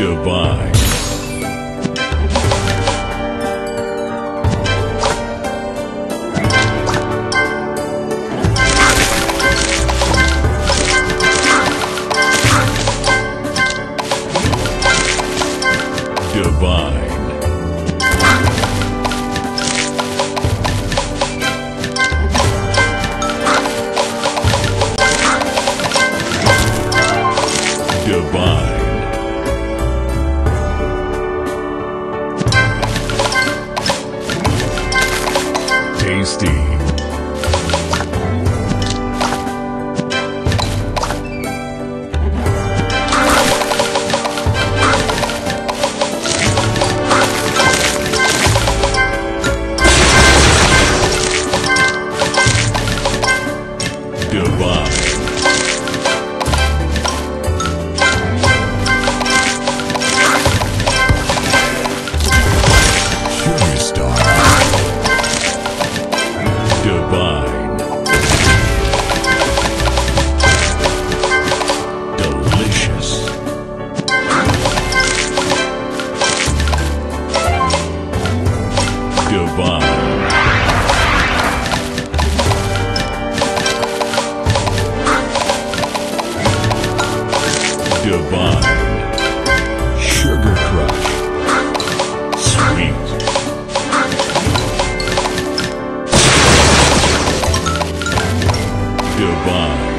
Divine. Divine. Divine. Tasty. Divine. Divine. Sugar Crush. Sweet. Divine.